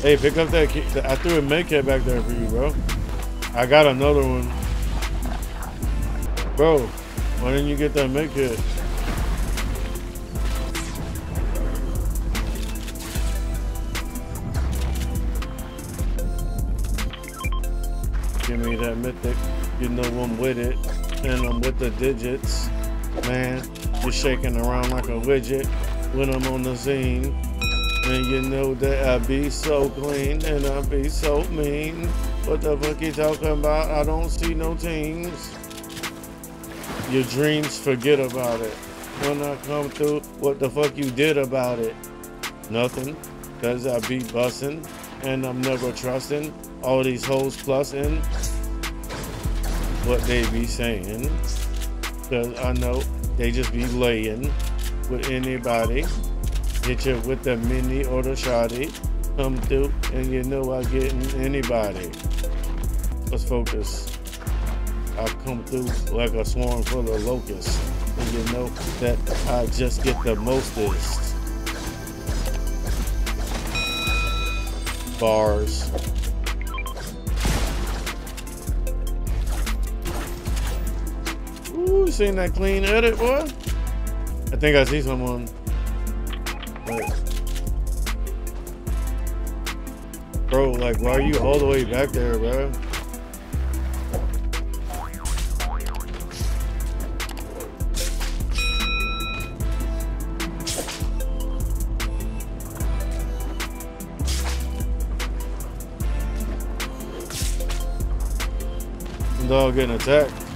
Hey, pick up that. I threw a medkit back there for you, bro. I got another one. Bro, why didn't you get that medkit? Give me that mythic. You know I'm with it. And I'm with the digits. Man, you're shaking around like a widget when I'm on the scene. And you know that I be so clean and I be so mean. What the fuck you talking about? I don't see no teams. Your dreams, forget about it. When I come through, what the fuck you did about it? Nothing. Cause I be bussin' and I'm never trusting all these hoes plusing what they be saying. Cause I know they just be laying with anybody. Hit you with the mini or the shotty. Come through and you know I getting anybody. Let's focus. I come through like a swarm full of locusts. And you know that I just get the mostest. Bars. Ooh, seen that clean edit, boy? I think I see someone. But, bro, like, why are you all the way back there, bro? Dog getting attacked.